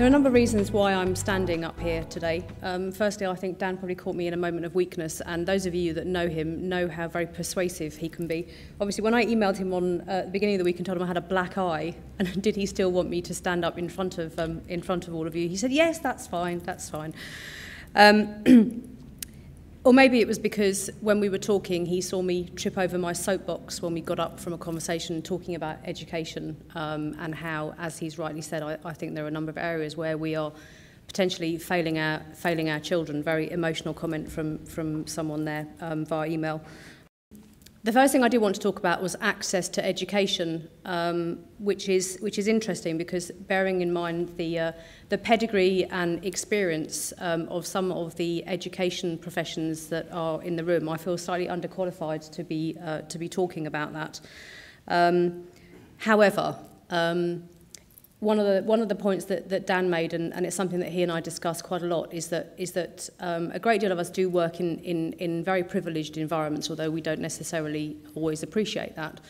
There are a number of reasons why I'm standing up here today. Um, firstly, I think Dan probably caught me in a moment of weakness, and those of you that know him know how very persuasive he can be. Obviously, when I emailed him on uh, the beginning of the week and told him I had a black eye, and did he still want me to stand up in front of um, in front of all of you, he said, "Yes, that's fine, that's fine." Um, Or maybe it was because when we were talking, he saw me trip over my soapbox when we got up from a conversation talking about education um, and how, as he's rightly said, I, I think there are a number of areas where we are potentially failing our, failing our children. Very emotional comment from, from someone there um, via email. The first thing I do want to talk about was access to education, um, which is which is interesting because bearing in mind the uh, the pedigree and experience um, of some of the education professions that are in the room, I feel slightly underqualified to be uh, to be talking about that. Um, however, um, one of the one of the points that, that Dan made, and, and it's something that he and I discuss quite a lot, is that is that um, a great deal of us do work in, in in very privileged environments, although we don't necessarily always appreciate that.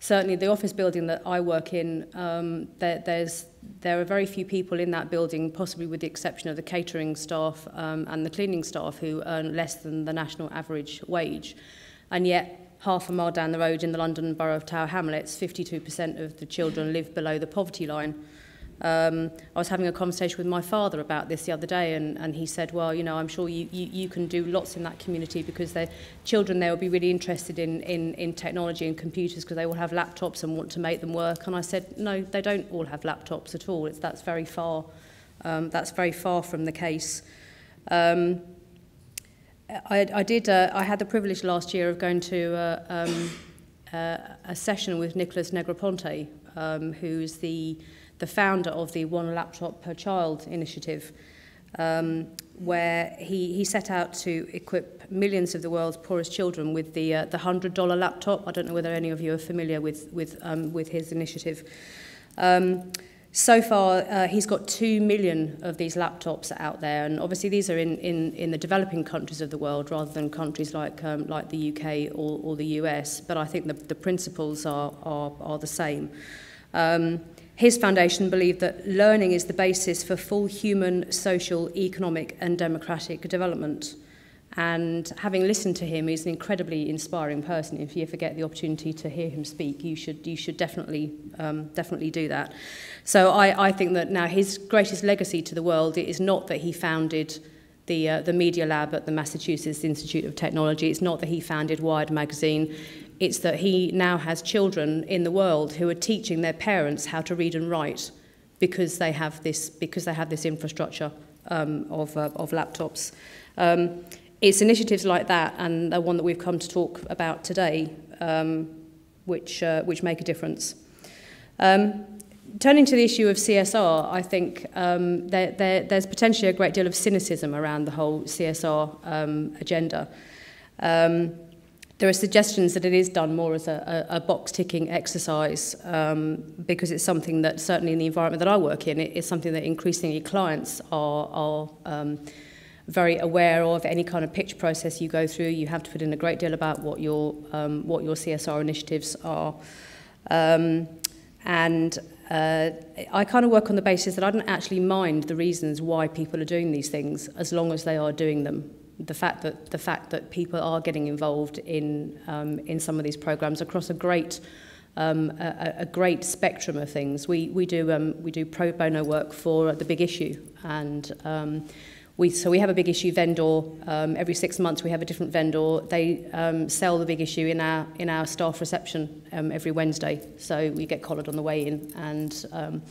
Certainly, the office building that I work in, um, there, there's there are very few people in that building, possibly with the exception of the catering staff um, and the cleaning staff, who earn less than the national average wage, and yet half a mile down the road in the London borough of Tower Hamlets, 52% of the children live below the poverty line. Um, I was having a conversation with my father about this the other day, and, and he said, well, you know, I'm sure you, you, you can do lots in that community because the children there will be really interested in, in, in technology and computers because they all have laptops and want to make them work. And I said, no, they don't all have laptops at all. It's, that's very far. Um, that's very far from the case. Um, I, I did. Uh, I had the privilege last year of going to uh, um, uh, a session with Nicholas Negroponte, um, who is the the founder of the One Laptop Per Child initiative, um, where he, he set out to equip millions of the world's poorest children with the uh, the hundred dollar laptop. I don't know whether any of you are familiar with with um, with his initiative. Um, so far, uh, he's got 2 million of these laptops out there, and obviously these are in, in, in the developing countries of the world rather than countries like, um, like the UK or, or the US, but I think the, the principles are, are, are the same. Um, his foundation believed that learning is the basis for full human, social, economic, and democratic development. And having listened to him, he's an incredibly inspiring person. If you ever get the opportunity to hear him speak, you should, you should definitely, um, definitely do that. So I, I think that now his greatest legacy to the world is not that he founded the, uh, the Media Lab at the Massachusetts Institute of Technology. It's not that he founded Wired Magazine. It's that he now has children in the world who are teaching their parents how to read and write because they have this, because they have this infrastructure um, of, uh, of laptops. Um, it's initiatives like that and the one that we've come to talk about today um, which, uh, which make a difference. Um, turning to the issue of CSR, I think um, there, there, there's potentially a great deal of cynicism around the whole CSR um, agenda. Um, There are suggestions that it is done more as a, a, a box-ticking exercise um, because it's something that certainly in the environment that I work in, it is something that increasingly clients are, are very aware of. Any kind of pitch process you go through, you have to put in a great deal about what your, um, what your CSR initiatives are. Um, and uh, I kind of work on the basis that I don't actually mind the reasons why people are doing these things as long as they are doing them the fact that the fact that people are getting involved in um, in some of these programs across a great um, a, a great spectrum of things. We we do um, we do pro bono work for the big issue, and um, we so we have a big issue vendor. Um, every six months we have a different vendor. They um, sell the big issue in our in our staff reception um, every Wednesday. So we get collared on the way in and. Um,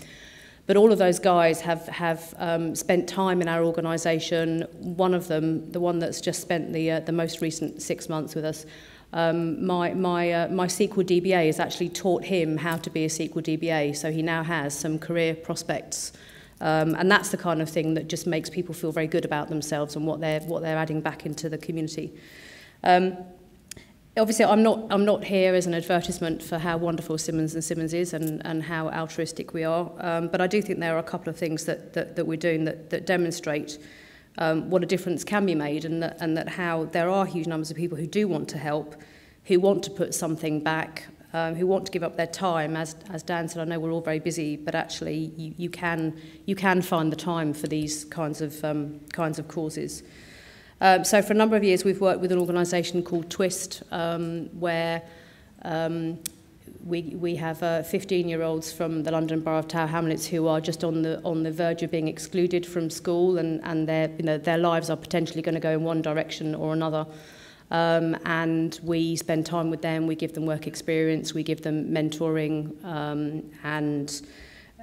But all of those guys have, have um, spent time in our organisation. One of them, the one that's just spent the, uh, the most recent six months with us, um, my, my, uh, my SQL DBA has actually taught him how to be a SQL DBA, so he now has some career prospects. Um, and that's the kind of thing that just makes people feel very good about themselves and what they're, what they're adding back into the community. Um, obviously I'm not I'm not here as an advertisement for how wonderful Simmons and Simmons is and and how altruistic we are um but I do think there are a couple of things that that that we're doing that that demonstrate um what a difference can be made and that and that how there are huge numbers of people who do want to help who want to put something back um, who want to give up their time. As, as Dan said, I know we're all very busy, but actually you, you, can, you can find the time for these kinds of, um, kinds of causes. Um, so for a number of years we've worked with an organisation called Twist, um, where um, we, we have uh, 15-year-olds from the London Borough of Tower Hamlets who are just on the on the verge of being excluded from school, and and their you know their lives are potentially going to go in one direction or another. Um, and we spend time with them, we give them work experience, we give them mentoring, um, and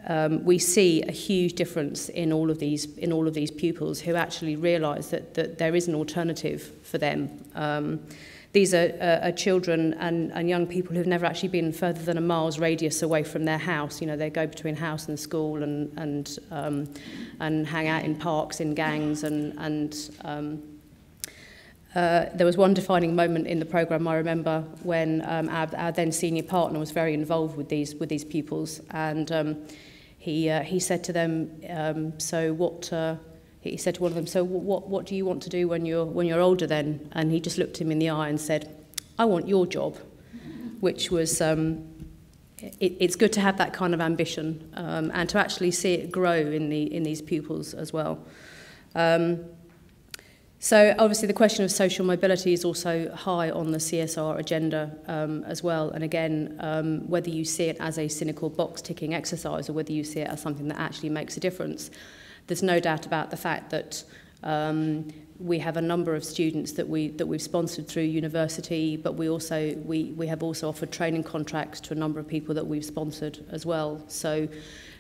um, we see a huge difference in all of these in all of these pupils who actually realise that that there is an alternative for them. Um, these are, uh, are children and, and young people who've never actually been further than a mile's radius away from their house. You know, they go between house and school and, and, um, and hang out in parks, in gangs, and, and um, uh, there was one defining moment in the program I remember when um, our, our then senior partner was very involved with these with these pupils, and um, he uh, he said to them, um, "So what?" Uh, he said to one of them, "So what what do you want to do when you're when you're older then?" And he just looked him in the eye and said, "I want your job," which was. Um, it, it's good to have that kind of ambition um, and to actually see it grow in the in these pupils as well. Um, so obviously the question of social mobility is also high on the CSR agenda um, as well. And again, um, whether you see it as a cynical box ticking exercise or whether you see it as something that actually makes a difference, there's no doubt about the fact that um, we have a number of students that we that we've sponsored through university, but we also we we have also offered training contracts to a number of people that we've sponsored as well. So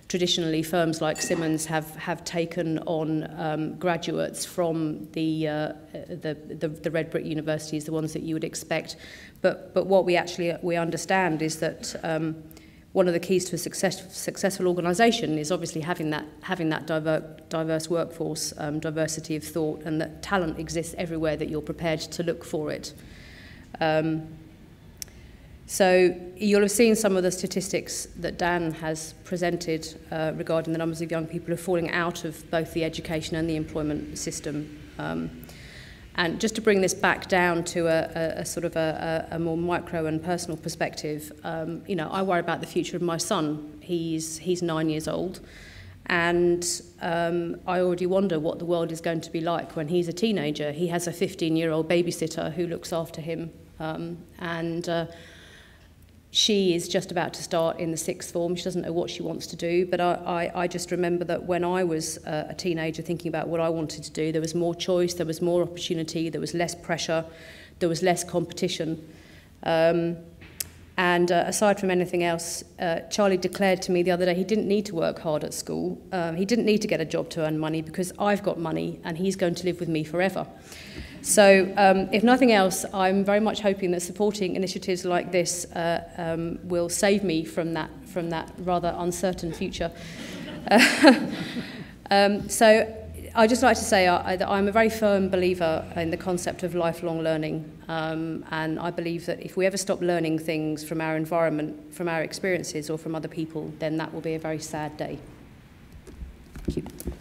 traditionally firms like Simmons have, have taken on um, graduates from the, uh, the, the, the red brick universities, the ones that you would expect. But, but what we actually we understand is that um, one of the keys to a success, successful organisation is obviously having that having that diver, diverse workforce, um, diversity of thought, and that talent exists everywhere that you're prepared to look for it. Um, So you'll have seen some of the statistics that Dan has presented uh, regarding the numbers of young people who are falling out of both the education and the employment system. Um, and just to bring this back down to a, a, a sort of a, a, more micro and personal perspective, um, you know, I worry about the future of my son. He's, he's nine years old. And um, I already wonder what the world is going to be like when he's a teenager. He has a 15-year-old babysitter who looks after him. Um, and... Uh, she is just about to start in the sixth form. She doesn't know what she wants to do, but I, I, I just remember that when I was uh, a teenager thinking about what I wanted to do, there was more choice, there was more opportunity, there was less pressure, there was less competition. Um, and uh, aside from anything else, uh, Charlie declared to me the other day he didn't need to work hard at school. Um, he didn't need to get a job to earn money because I've got money and he's going to live with me forever. So um, if nothing else, I'm very much hoping that supporting initiatives like this uh, um, will save me from that, from that rather uncertain future. um, so I'd just like to say uh, that I'm a very firm believer in the concept of lifelong learning. Um, and I believe that if we ever stop learning things from our environment, from our experiences or from other people, then that will be a very sad day. Thank you.